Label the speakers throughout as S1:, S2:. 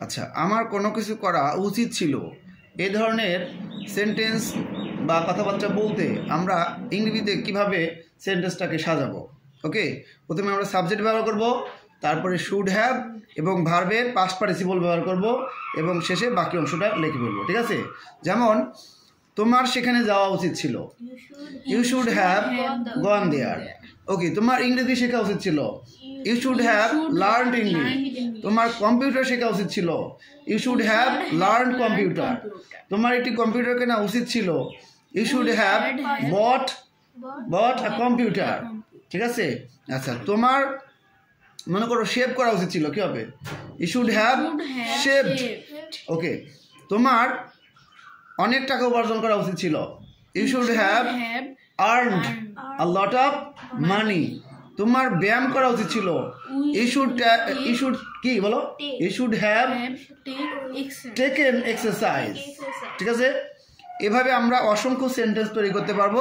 S1: আচ্ছা আমার কোনো কিছু করা উচিত ছিল। এ ধরনের সেন্টেন্স বা কথাবার্তা বলতে আমরা ইংরেজিতে কীভাবে সেন্টেন্সটাকে সাজাবো? ওকে? প্রথমে আমরা সাবজেক্ট ব্যবহার করব তারপরে শুড হ্যাভ এবং ভার্বের পাস্ট পার্টিসিপল ব্যবহার করব এবং শেষে বাকি অংশটা লিখে ফেলব ঠিক আছে? যেমন তোমার সেখানে যাওয়া উচিত ছিল। You should have gone there okay তোমার ইংরেজি শেখা উচিত ছিল। You should have learn English তোমার কম্পিউটার শেখা উচিত ছিল। You should have learn computer তোমার একটি কম্পিউটার কেনা উচিত ছিল। You should have bought bought a computer ঠিক আছে? আচ্ছা তোমার মনে করো শেভ করা উচিত ছিল কি হবে? You should have shaved okay তোমার অনেক টাকা উপার্জন করা উচিত ছিল। You should have earned a lot of money তোমার ব্যায়াম করা উচিত ছিল। ইউ শুড ইউ শুড কি বলো? You should have taken exercise ঠিক আছে? এভাবে আমরা অসংখ্য সেন্টেন্স তৈরি করতে পারব।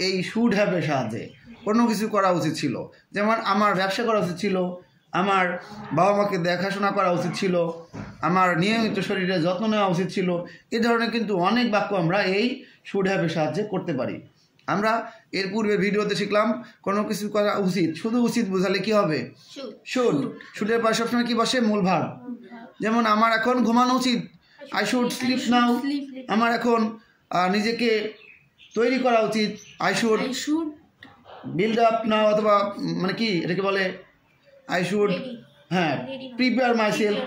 S1: এই শুড হ্যাভের সাহায্যে। কোনো কিছু করা উচিত ছিল। যেমন আমার ব্যবসা করা উচিত ছিল। আমার বাবা মাকে দেখাশোনা করা উচিত ছিল। আমার নিয়মিত শরীরে যত্ন নেওয়া উচিত ছিল। এ ধরনের কিন্তু অনেক বাক্য আমরা এই শুড হ্যাভের সাহায্যে করতে পারি। আমরা এর পূর্বে ভিডিওতে শিখলাম কোনো কিছু করা উচিত। শুধু উচিত বোঝালে কি হবে? শুড শুডের পর সবসময় কি বসে? মূল ভাব যেমন আমার এখন ঘুমানো উচিত। আই শুড স্লিপ নাও আমার এখন নিজেকে তৈরি করা উচিত। I should build up now অথবা মানে কি এটাকে বলে? আই শুড হ্যাঁ prepare myself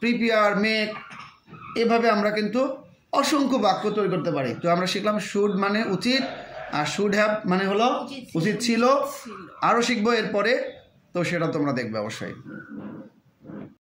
S1: prepare make এভাবে আমরা কিন্তু অসংখ্য বাক্য তৈরি করতে পারি। তো আমরা শিখলাম শুড মানে উচিত। আর শুড হ্যাভ মানে হলো উচিত ছিল। আরও শিখব এরপরে তো সেটা তোমরা দেখবে অবশ্যই।